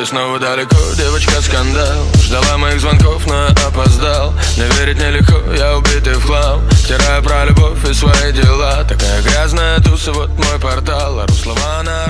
Ты снова далеко, девочка скандал. Ждала моих звонков, но опоздал. Не верить нелегко, я убитый в хлам. Втираю про любовь и свои дела. Такая грязная туса, вот мой портал. А слова на